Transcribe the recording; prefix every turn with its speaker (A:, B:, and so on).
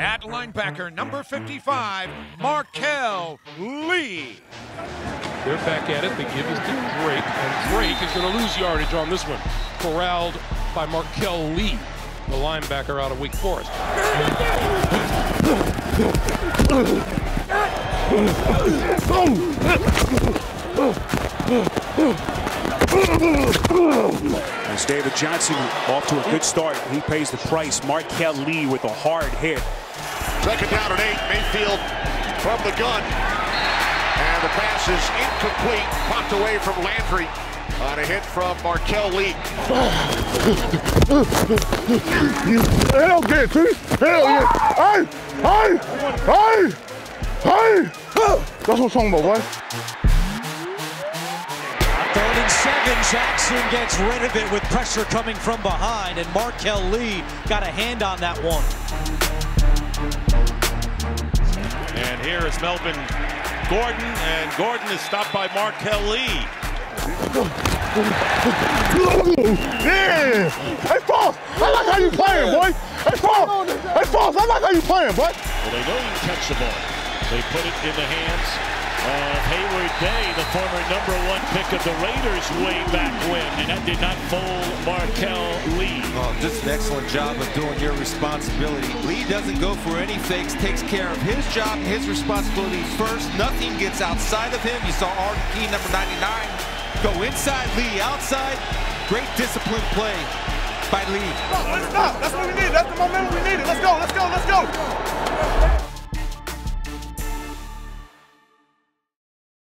A: At linebacker number 55, Marquel Lee.
B: They're back at it. They give us to Drake, and Drake is going to lose yardage on this one. Corralled by Marquel Lee, the linebacker out of Wake Forest.
C: As David Johnson off to a good start, he pays the price. Marquel Lee with a hard hit.
D: Second down and eight, Mayfield from the gun. And the pass is incomplete, popped away from Landry on a hit from Marquel Lee.
E: Hell yeah, T. Hell yeah. Hey, hey, hey, hey. That's what I'm talking about, boy.
F: Third and seven, Jackson gets rid of it with pressure coming from behind, and Marquel Lee got a hand on that one.
G: And here is Melvin Gordon, and Gordon is stopped by Marquel Lee.
E: Yeah. Hey, Foss, I like how you playing, boy. Hey, Foss, hey, Foss, I like how you playing, boy.
G: Well, they know you catch the ball. They put it in the hands of Heyward-Bey, the former number one pick of the Raiders way back when, and that did not fool Marquel Lee.
H: Oh, just an excellent job of doing your responsibility. Lee doesn't go for any fakes, takes care of his job, his responsibility first. Nothing gets outside of him. You saw Arden Key, number 99, go inside, Lee outside. Great disciplined play by Lee.
E: Stop. That's what we need. That's the momentum we needed. Let's go, let's go, let's go.